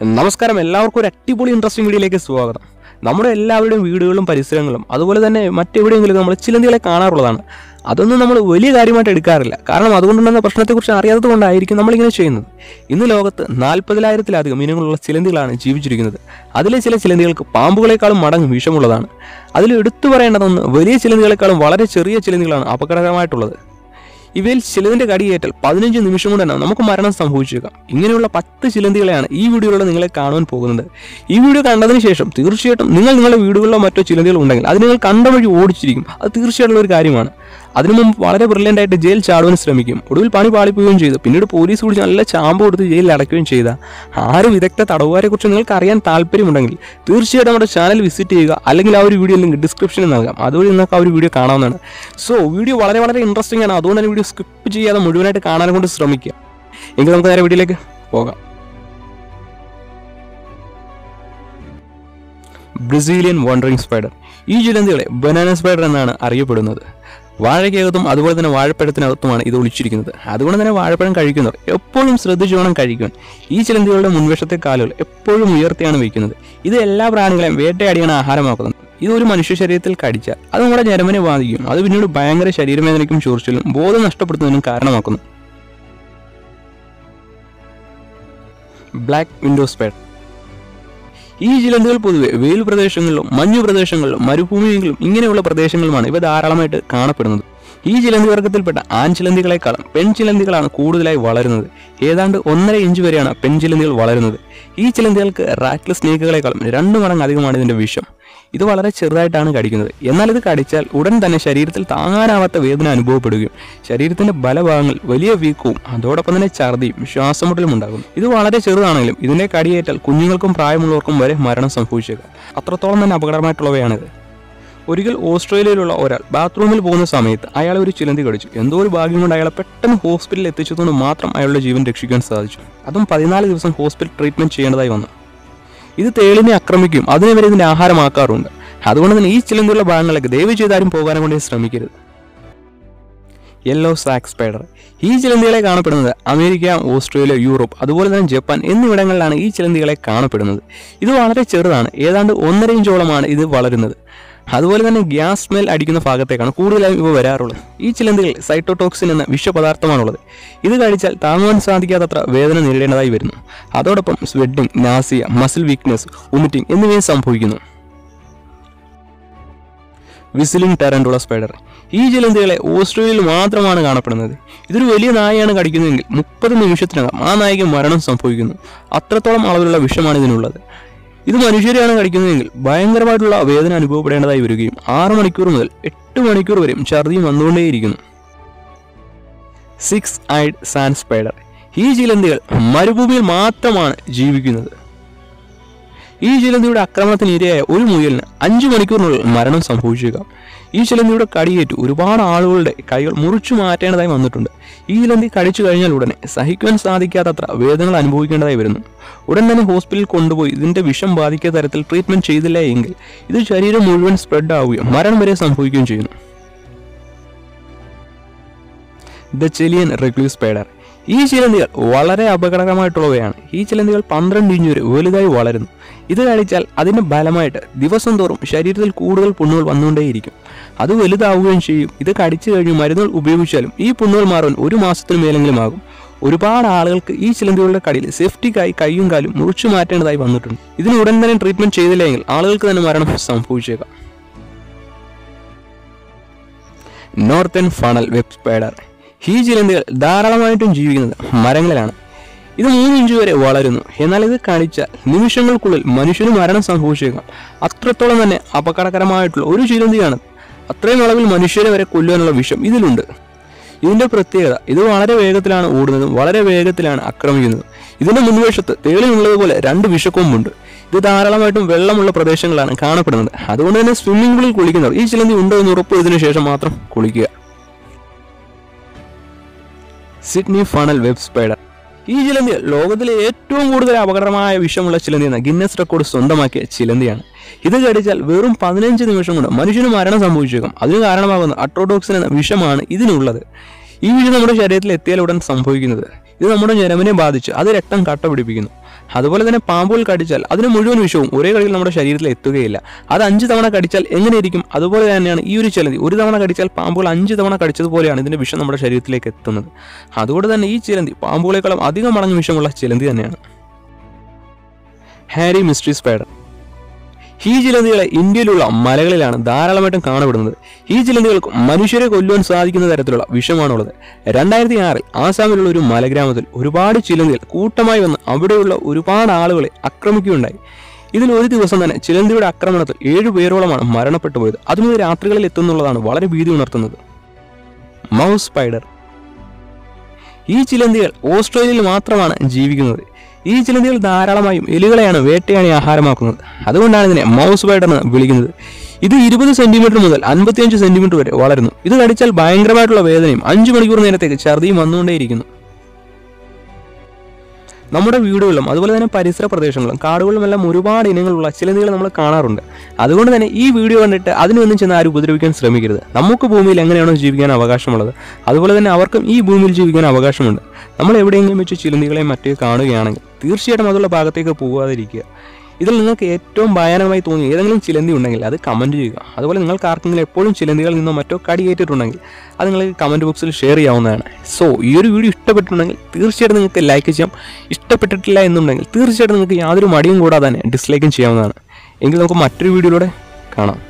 നമസ്കാരം. എല്ലാവർക്കും ഒരു അടിപൊളി ഇൻട്രസ്റ്റിംഗ് വീഡിയോയിലേക്ക് സ്വാഗതം. നമ്മുടെ എല്ലാവരുടെയും വീടുകളും പരിസരങ്ങളും അതുപോലെ തന്നെ മറ്റെവിടെയെങ്കിലും നമ്മൾ ചിലന്തികളെ കാണാറുള്ളതാണ്. അതൊന്നും നമ്മൾ വലിയ കാര്യമായിട്ട് എടുക്കാറില്ല. കാരണം അതുകൊണ്ടുണ്ടാകുന്ന പ്രശ്നത്തെക്കുറിച്ച് അറിയാത്തത് കൊണ്ടായിരിക്കും നമ്മളിങ്ങനെ ചെയ്യുന്നത്. ഇന്ന് ലോകത്ത് നാൽപ്പതിനായിരത്തിലധികം ഇനങ്ങളുള്ള ചിലന്തികളാണ് ജീവിച്ചിരിക്കുന്നത്. അതിലെ ചില ചിലന്തികൾക്ക് പാമ്പുകളെക്കാളും മടങ്ങ് വിഷമുള്ളതാണ്. അതിൽ എടുത്തു പറയേണ്ടതൊന്ന് വലിയ ചിലന്തികളെക്കാളും വളരെ ചെറിയ ചിലന്തികളാണ് അപകടകരമായിട്ടുള്ളത്. ഇവയിൽ ചിലതിന്റെ കടിയേറ്റാൽ പതിനഞ്ച് നിമിഷം കൊണ്ട് തന്നെ നമുക്ക് മരണം സംഭവിച്ചേക്കാം ഇങ്ങനെയുള്ള പത്ത് ചിലന്തികളെയാണ് ഈ വീഡിയോയിലൂടെ നിങ്ങളെ കാണുവാൻ പോകുന്നത്. ഈ വീഡിയോ കണ്ടതിന് ശേഷം തീർച്ചയായിട്ടും നിങ്ങൾ നിങ്ങളുടെ വീടുകളിലോ മറ്റോ ചിലന്തികൾ ഉണ്ടെങ്കിൽ അത് നിങ്ങൾ കണ്ട വഴി ഓടിച്ചിരിക്കും. അത് തീർച്ചയായിട്ടുള്ള ഒരു കാര്യമാണ്. അതിനു മുമ്പ് വളരെ ബ്രില്യന്റ് ആയിട്ട് ജയിൽ ചാടുവാൻ ശ്രമിക്കും. ഒടുവിൽ പണി പാളിപ്പോവുകയും ചെയ്തു. പിന്നീട് പോലീസ് പിടിച്ച് നല്ല ചാമ്പ് കൊടുത്ത് ജയിലിൽ അടയ്ക്കുകയും ചെയ്ത. ആറ് വിദഗ്ധ തടവുകാരെ കുറിച്ച് നിങ്ങൾക്ക് അറിയാൻ താല്പര്യമുണ്ടെങ്കിൽ തീർച്ചയായിട്ടും നമ്മുടെ ചാനൽ വിസിറ്റ് ചെയ്യുക. അല്ലെങ്കിൽ ആ ഒരു വീഡിയോ ലിങ്ക് ഡിസ്ക്രിപ്ഷനിൽ നൽകാം. അതുവഴി നിങ്ങൾക്ക് ആ ഒരു വീഡിയോ കാണാവുന്നതാണ്. സോ വീഡിയോ വളരെ വളരെ ഇൻട്രസ്റ്റിംഗ് ആണ്. അതുകൊണ്ട് തന്നെ വീഡിയോ സ്കിപ്പ് ചെയ്യാതെ മുഴുവനായിട്ട് കാണാനും കൊണ്ട് ശ്രമിക്കുക. എങ്കിൽ നമുക്ക് നേരെ വീഡിയോയിലേക്ക് പോകാം. ബ്രസീലിയൻ വണ്ടറിംഗ് സ്പൈഡർ ഈ ചിലന്തികളെ ബനാന സ്പൈഡർ എന്നാണ് അറിയപ്പെടുന്നത്. വാഴയ്ക്കകത്തും അതുപോലെ തന്നെ വാഴപ്പഴത്തിനകത്തുമാണ് ഇത് ഒളിച്ചിരിക്കുന്നത്. അതുകൊണ്ട് തന്നെ വാഴപ്പഴം കഴിക്കുന്നവർ എപ്പോഴും ശ്രദ്ധിച്ചു വേണം കഴിക്കുവാൻ. ഈ ചിലന്തികളുടെ മുൻവശത്തെ കാലുകൾ എപ്പോഴും ഉയർത്തിയാണ് വയ്ക്കുന്നത്. ഇത് എല്ലാ പ്രാണികളെയും വേട്ടയാടിയാണ് ആഹാരമാക്കുന്നത്. ഇത് ഒരു മനുഷ്യ ശരീരത്തിൽ കടിച്ചാൽ അത് നമ്മുടെ ഞരമ്പിനെ ബാധിക്കും. അത് പിന്നീട് ഭയങ്കര ശരീരവേദനയ്ക്കും ചൊറിച്ചിലും ബോധം നഷ്ടപ്പെടുത്തുന്നതിനും കാരണമാക്കുന്നു. ബ്ലാക്ക് വിൻഡോ സ്പൈഡർ ഈ ചിലന്തികൾ പൊതുവെ വെയിൽ പ്രദേശങ്ങളിലും മഞ്ഞു പ്രദേശങ്ങളിലും മരുഭൂമിയെങ്കിലും ഇങ്ങനെയുള്ള പ്രദേശങ്ങളിലുമാണ് ഇവ ധാരാളമായിട്ട് കാണപ്പെടുന്നത്. ഈ ചിലന്തി വർഗത്തിൽപ്പെട്ട ആൺചിലന്തികളെക്കാളും പെൺചിലന്തികളാണ് കൂടുതലായി വളരുന്നത്. ഏതാണ്ട് ഒന്നര ഇഞ്ച് വരെയാണ് പെൺചിലന്തികൾ വളരുന്നത്. ഈ ചിലന്തികൾക്ക് റാറ്റ്ലസ് സ്നേക്കുകളെക്കാളും രണ്ടു മടങ്ങ് അധികമാണ് ഇതിന്റെ വിഷം. ഇത് വളരെ ചെറുതായിട്ടാണ് കടിക്കുന്നത്. എന്നാൽ ഇത് കടിച്ചാൽ ഉടൻ തന്നെ ശരീരത്തിൽ താങ്ങാനാവാത്ത വേദന അനുഭവപ്പെടുകയും ശരീരത്തിന്റെ ബലഭാഗങ്ങൾ വലിയ വീക്കവും അതോടൊപ്പം തന്നെ ഛർദിയും ശ്വാസമുട്ടലും ഉണ്ടാകും ഇത് വളരെ ചെറുതാണെങ്കിലും ഇതിന്റെ കടിയേറ്റാൽ കുഞ്ഞുങ്ങൾക്കും പ്രായമുള്ളവർക്കും വരെ മരണം സംഭവിച്ചേക്കാം. അത്രത്തോളം തന്നെ അപകടമായിട്ടുള്ളവയാണിത്. ഒരിക്കൽ ഓസ്ട്രേലിയയിലുള്ള ഒരാൾ ബാത്റൂമിൽ പോകുന്ന സമയത്ത് അയാൾ ഒരു ചിലന്തി കടിച്ചു. എന്തോ ഒരു ഭാഗ്യം കൊണ്ട് അയാളെ പെട്ടെന്ന് ഹോസ്പിറ്റലിൽ എത്തിച്ചതുകൊണ്ട് മാത്രം അയാളുടെ ജീവൻ രക്ഷിക്കാൻ സാധിച്ചു. അതും പതിനാല് ദിവസം ഹോസ്പിറ്റൽ ട്രീറ്റ്മെന്റ് ചെയ്യേണ്ടതായി വന്നു. ഇത് തേളിനെ ആക്രമിക്കും അതിനെ വരെ ഇതിന്റെ ആഹാരമാക്കാറുണ്ട്. അതുകൊണ്ട് തന്നെ ഈ ചിലന്തിയുള്ള ഭാഗങ്ങളിലേക്ക് ദയവ് ചെയ്താരും പോകാനും കൊണ്ട് ശ്രമിക്കരുത്. യെല്ലോ സാക്ക് സ്പൈഡർ ഈ ചിലന്തികളെ കാണപ്പെടുന്നത് അമേരിക്ക ഓസ്ട്രേലിയ യൂറോപ്പ് അതുപോലെ തന്നെ ജപ്പാൻ എന്നിവിടങ്ങളിലാണ് ഈ ചിലന്തികളെ കാണപ്പെടുന്നത്. ഇത് വളരെ ചെറുതാണ് ഏതാണ്ട് ഒന്നര ഇഞ്ചോളമാണ് ഇത് വളരുന്നത്. അതുപോലെ തന്നെ ഗ്യാസ് സ്മെൽ അടിക്കുന്ന ഭാഗത്തേക്കാണ് കൂടുതലായും ഇവ വരാറുള്ളത്. ഈ ചിലന്തികൾ സൈറ്റോടോക്സിൻ എന്ന വിഷപദാർത്ഥമാണുള്ളത്. ഇത് കഴിച്ചാൽ താങ്ങുവാൻ സാധിക്കാത്തത്ര വേദന നേരിടേണ്ടതായി വരുന്നു. അതോടൊപ്പം sweating nausea muscle weakness vomiting എന്നിവയും സംഭവിക്കുന്നു. വിസിലിംഗ് ടെറന്റുള്ള സ്പൈഡർ ഈ ചിലന്തികളെ ഓസ്ട്രേലിയയിൽ മാത്രമാണ് കാണപ്പെടുന്നത്. ഇതൊരു വലിയ നായയാണ് കടിക്കുന്നതെങ്കിൽ മുപ്പത് നിമിഷത്തിനകം ആ നായയ്ക്ക് മരണം സംഭവിക്കുന്നു. അത്രത്തോളം അളവിലുള്ള വിഷമാണ് ഇതിനുള്ളത്. ഇത് മനുഷ്യരെയാണ് കടിക്കുന്നതെങ്കിൽ ഭയങ്കരമായിട്ടുള്ള വേദന അനുഭവപ്പെടേണ്ടതായി വരികയും ആറ് മണിക്കൂർ മുതൽ എട്ട് മണിക്കൂർ വരെയും ഛർദിയും വന്നുകൊണ്ടേയിരിക്കുന്നു. സിക്സ് ഐഡ് സാൻ സ്പൈഡർ ഈ ചിലന്തികൾ മരുഭൂമിയിൽ മാത്രമാണ് ജീവിക്കുന്നത്. ഈ ചിലന്തിയുടെ ആക്രമണത്തിന് ഇരയായ ഒരു മുയലിന് അഞ്ചു മണിക്കൂറിനുള്ളിൽ മരണം സംഭവിച്ചേക്കാം. ഈ ചിലന്തിയുടെ കടിയേറ്റ് ഒരുപാട് ആളുകളുടെ കൈകൾ മുറിച്ചു മാറ്റേണ്ടതായി വന്നിട്ടുണ്ട്. ഈ ഇലന്തി കഴിച്ചു കഴിഞ്ഞാൽ ഉടനെ സഹിക്കുവാൻ സാധിക്കാത്തത്ര വേദനകൾ അനുഭവിക്കേണ്ടതായി വരുന്നു. ഉടൻ തന്നെ ഹോസ്പിറ്റലിൽ കൊണ്ടുപോയി ഇതിന്റെ വിഷം ബാധിക്കാത്ത തരത്തിൽ ട്രീറ്റ്മെന്റ് ചെയ്തില്ല എങ്കിൽ ഇത് ശരീരം മുഴുവൻ സ്പ്രെഡ് ആവുകയും മരണം വരെ സംഭവിക്കുകയും ചെയ്യുന്നു. ദ ചെലിയൻ റെഗ്ലൂസ് സ്പൈഡർ ഈ ചിലന്തികൾ വളരെ അപകടകരമായിട്ടുള്ളവയാണ്. ഈ ചിലന്തികൾ പന്ത്രണ്ട് ഇഞ്ച് വരെ വലുതായി വളരുന്നു. ഇത് കഴിച്ചാൽ അതിന് ബലമായിട്ട് ദിവസം തോറും ശരീരത്തിൽ കൂടുതൽ പുണ്ണുകൾ വന്നുകൊണ്ടേയിരിക്കും. അത് വലുതാവുകയും ചെയ്യും. ഇത് കടിച്ചു കഴിഞ്ഞ് മരുന്നുകൾ ഉപയോഗിച്ചാലും ഈ പുണ്ണുകൾ മാറാൻ ഒരു മാസത്തിന് മേലെങ്കിലും ആകും. ഒരുപാട് ആളുകൾക്ക് ഈ ചിലന്തികളുടെ കടിയിൽ സേഫ്റ്റിക്കായി കൈയും കാലും മുറിച്ചു മാറ്റേണ്ടതായി വന്നിട്ടുണ്ട്. ഇതിന് ഉടൻ തന്നെ ട്രീറ്റ്മെന്റ് ചെയ്തില്ലെങ്കിൽ ആളുകൾക്ക് തന്നെ മരണം സംഭവിച്ചേക്കാം. Northern funnel web spider. ഈ ചിലന്തികൾ ധാരാളമായിട്ടും ജീവിക്കുന്നത് മരങ്ങളിലാണ്. ഇത് മൂന്ന് ഇഞ്ച് വരെ വളരുന്നു. എന്നാൽ ഇത് കാണിച്ച നിമിഷങ്ങൾക്കുള്ളിൽ മനുഷ്യന് മരണം സംഭവിച്ചേക്കാം. അത്രത്തോളം തന്നെ അപകടകരമായിട്ടുള്ള ഒരു ചിലന്തിയാണ് അത്രയും അളവിൽ മനുഷ്യരെ വരെ കൊല്ലുവാനുള്ള വിഷം ഇതിലുണ്ട്. ഇതിന്റെ പ്രത്യേകത ഇത് വളരെ വേഗത്തിലാണ് ഓടുന്നതും വളരെ വേഗത്തിലാണ് ആക്രമിക്കുന്നതും. ഇതിന്റെ മുൻവശത്ത് തേളിനുള്ളതുപോലെ രണ്ട് വിഷക്കൊമ്പുണ്ട്. ഇത് ധാരാളമായിട്ടും വെള്ളമുള്ള പ്രദേശങ്ങളാണ് കാണപ്പെടുന്നത്. അതുകൊണ്ട് തന്നെ സ്വിമ്മിംഗ് പൂളിൽ കുളിക്കുന്നവർ ഈ ചിലന്തി ഉണ്ടോ എന്ന് ഉറപ്പ് ശേഷം മാത്രം കുളിക്കുക. Sydney funnel web spider. ഈ ചിലന്തി ലോകത്തിലെ ഏറ്റവും കൂടുതൽ അപകടമായ വിഷമുള്ള ചിലന്തി എന്ന ഗിന്നസ് റെക്കോർഡ് സ്വന്തമാക്കിയ ചിലന്തിയാണ്. ഇത് കടിച്ചാൽ വെറും പതിനഞ്ച് നിമിഷം കൊണ്ട് മനുഷ്യന് മരണം സംഭവിച്ചേക്കും. അതിന് കാരണമാകുന്ന അട്രോഡോക്സിൻ എന്ന വിഷമാണ് ഇതിനുള്ളത്. ഈ വിഷം നമ്മുടെ ശരീരത്തിൽ എത്തിയാൽ ഉടൻ സംഭവിക്കുന്നത്. ഇത് നമ്മുടെ ഞരമ്പിനെ ബാധിച്ച് അത് രക്തം കട്ട പിടിപ്പിക്കുന്നു അതുപോലെ തന്നെ പാമ്പുകൾ കടിച്ചാൽ അതിന് മുഴുവൻ വിഷവും ഒരേ കളിയിൽ നമ്മുടെ ശരീരത്തിൽ എത്തുകയില്ല. അത് അഞ്ച് തവണ കടിച്ചാൽ എങ്ങനെയിരിക്കും? അതുപോലെ തന്നെയാണ് ഈ ഒരു ചിലന്തി ഒരു തവണ കടിച്ചാൽ പാമ്പുകൾ അഞ്ച് തവണ കടിച്ചതുപോലെയാണ് ഇതിന്റെ വിഷം നമ്മുടെ ശരീരത്തിലേക്ക് എത്തുന്നത്. അതുകൊണ്ട് തന്നെ ഈ ചിലന്തി പാമ്പുകളെക്കാളും അധികം മടങ്ങ് വിഷമുള്ള ചിലന്തി തന്നെയാണ്. ഹാരി മിസ്റ്ററി സ്പൈഡർ ഈ ചിലന്തികളെ ഇന്ത്യയിലുള്ള മലകളിലാണ് ധാരാളമായിട്ടും കാണപ്പെടുന്നത്. ഈ ചിലന്തികൾക്ക് മനുഷ്യരെ കൊല്ലുവാൻ സാധിക്കുന്ന തരത്തിലുള്ള വിഷമാണുള്ളത്. രണ്ടായിരത്തി ആറിൽ ആസാമിലുള്ള ഒരു മലഗ്രാമത്തിൽ ഒരുപാട് ചിലന്തികൾ കൂട്ടമായി വന്ന് അവിടെയുള്ള ഒരുപാട് ആളുകളെ ആക്രമിക്കുകയുണ്ടായി. ഇതിൽ ഒരു ദിവസം തന്നെ ചിലന്തിയുടെ ആക്രമണത്തിൽ ഏഴു പേരോളമാണ് മരണപ്പെട്ടു പോയത്. അതും രാത്രികളിൽ എത്തുന്നുള്ളതാണ് വളരെ ഭീതി ഉണർത്തുന്നത്. Mouse spider. ഈ ചിലന്തികൾ ഓസ്ട്രേലിയയിൽ മാത്രമാണ് ജീവിക്കുന്നത്. ഈ ചിലന്തികൾ ധാരാളമായും എലികളെയാണ് വേട്ടയാണി ആഹാരമാക്കുന്നത്. അതുകൊണ്ടാണ് ഇതിനെ മൗസ് ബൈഡ് എന്ന് വിളിക്കുന്നത്. ഇത് ഇരുപത് സെന്റിമീറ്റർ മുതൽ അൻപത്തിയഞ്ച് സെന്റിമീറ്റർ വരെ വളരുന്നു. ഇത് കടിച്ചാൽ ഭയങ്കരമായിട്ടുള്ള വേദനയും അഞ്ചു മണിക്കൂർ നേരത്തേക്ക് ഛർദിയും വന്നുകൊണ്ടേയിരിക്കുന്നു. നമ്മുടെ വീടുകളിലും അതുപോലെ തന്നെ പരിസര പ്രദേശങ്ങളിലും കാടുകളിലും എല്ലാം ഒരുപാട് ഇനങ്ങളുള്ള ചിലന്തികൾ നമ്മൾ കാണാറുണ്ട്. അതുകൊണ്ട് തന്നെ ഈ വീഡിയോ കണ്ടിട്ട് അതിനൊന്നും ചെന്ന് ആരും ഉപദ്രവിക്കാൻ ശ്രമിക്കരുത്. നമുക്ക് ഭൂമിയിൽ എങ്ങനെയാണോ ജീവിക്കാൻ അവകാശമുള്ളത് അതുപോലെ തന്നെ അവർക്കും ഈ ഭൂമിയിൽ ജീവിക്കാൻ അവകാശമുണ്ട്. നമ്മൾ എവിടെയെങ്കിലും വെച്ച് ചിലന്തികളെ മറ്റേ കാണുകയാണെങ്കിൽ തീർച്ചയായിട്ടും അതുള്ള ഭാഗത്തേക്ക് പോകാതിരിക്കുക. ഇതിൽ നിങ്ങൾക്ക് ഏറ്റവും ഭയാനകമായി തോന്നിയ ഏതെങ്കിലും ചിലന്തി ഉണ്ടെങ്കിൽ അത് കമന്റ് ചെയ്യുക. അതുപോലെ നിങ്ങൾക്ക് ആർക്കെങ്കിലും എപ്പോഴും ചിലന്തികളിൽ നിന്നോ മറ്റോ കടിയേറ്റിട്ടുണ്ടെങ്കിൽ അത് നിങ്ങൾക്ക് കമന്റ് ബോക്സിൽ ഷെയർ ചെയ്യാവുന്നതാണ്. സോ ഈ ഒരു വീഡിയോ ഇഷ്ടപ്പെട്ടിട്ടുണ്ടെങ്കിൽ തീർച്ചയായിട്ടും നിങ്ങൾക്ക് ലൈക്ക് ചെയ്യാം. ഇഷ്ടപ്പെട്ടിട്ടില്ല എന്നുണ്ടെങ്കിൽ തീർച്ചയായിട്ടും നിങ്ങൾക്ക് യാതൊരു മടിയും കൂടാതെ തന്നെ ഡിസ്ലൈക്കും ചെയ്യാവുന്നതാണ്. എങ്കിൽ നമുക്ക് മറ്റൊരു വീഡിയോയിലൂടെ കാണാം.